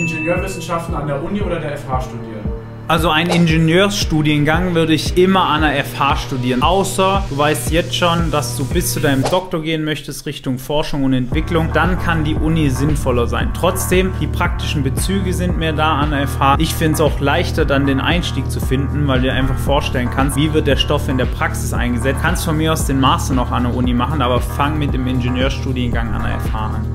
Ingenieurwissenschaften an der Uni oder der FH studieren? Also einen Ingenieursstudiengang würde ich immer an der FH studieren. Außer du weißt jetzt schon, dass du bis zu deinem Doktor gehen möchtest Richtung Forschung und Entwicklung. Dann kann die Uni sinnvoller sein. Trotzdem, die praktischen Bezüge sind mehr da an der FH. Ich finde es auch leichter, dann den Einstieg zu finden, weil du dir einfach vorstellen kannst, wie wird der Stoff in der Praxis eingesetzt. Du kannst von mir aus den Master noch an der Uni machen, aber fang mit dem Ingenieurstudiengang an der FH an.